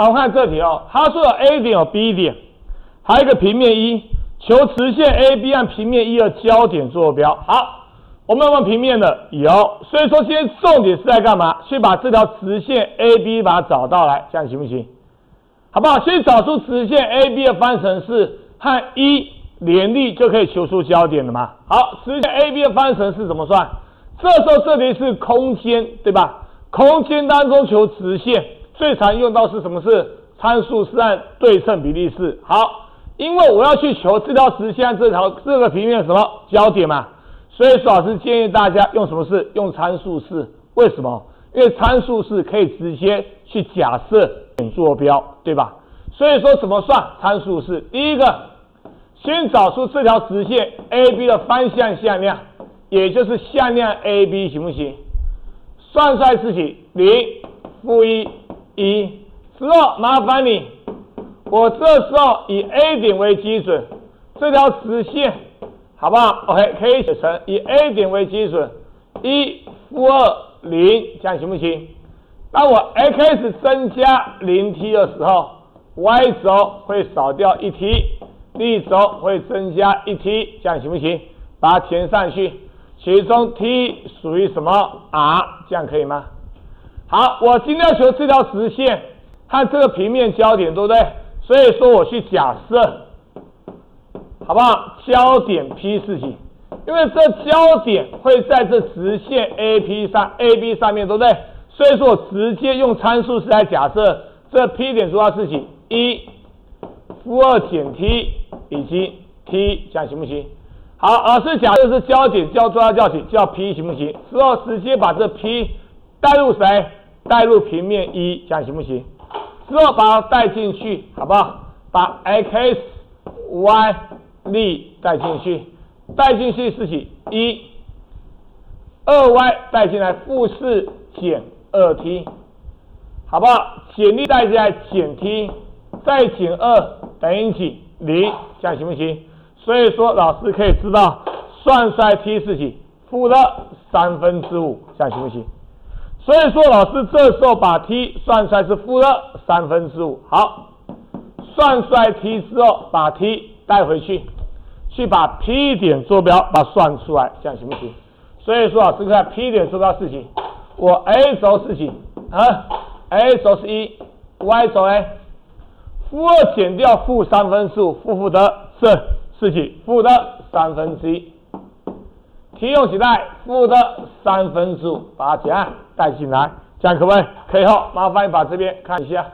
好，我们看这题哦，他说有 A 点有 B 点，还有一个平面一，求直线 AB 按平面一的交点坐标。好，我们有没有平面的？有，所以说今天重点是在干嘛？去把这条直线 AB 把它找到来，这样行不行？好不好？先找出直线 AB 的方程式和一联立，就可以求出交点了嘛？好，直线 AB 的方程式怎么算？这时候这里是空间，对吧？空间当中求直线。最常用到是什么是参数式按对称比例式。好，因为我要去求这条直线这条这个平面什么交点嘛，所以说老师建议大家用什么式？用参数式。为什么？因为参数式可以直接去假设点坐标，对吧？所以说怎么算参数式？第一个，先找出这条直线 AB 的方向向量，也就是向量 AB 行不行？算出来事情零负一。一之后麻烦你，我这时候以 A 点为基准，这条直线好不好？OK，可以写成以 A 点为基准，一负二零，这样行不行？当我 x 增加零 t 的时候，y 轴会少掉一 t，z 轴会增加一 t，这样行不行？把它填上去，其中 t 属于什么 r，这样可以吗？好，我今天要求这条直线和这个平面交点，对不对？所以说我去假设，好不好？交点 P 是几？因为这交点会在这直线 AP 上，AB 上面，对不对？所以说我直接用参数式来假设，这 P 点坐标是几？一负二减 T 以及 T，这样行不行？好，老师假设是交点，交抓交点叫 P 行不行？之后直接把这 P 带入谁？带入平面一，这样行不行？之后把它带进去，好不好？把 x、y、z 带进去，带进去是几？一、二 y 带进来，负四减二 t，好不好？减力带进来减 t，再减二等于几？零，这样行不行？所以说老师可以知道，算出来 t 是几？负的三分之五，这样行不行？所以说，老师这时候把 t 算出来是负的三分之五。好，算出来 t 之后，把 t 带回去，去把 P 点坐标把它算出来，这样行不行？所以说，老师看 P 点坐标是几？我 a 轴是几啊？a 轴是一，y 轴呢？负二减掉负三分之五，负负的是是几？负的三分之一。题用几代？负的三分之五，把它减。带进来，这样可不可以？可以后，麻烦你把这边看一下。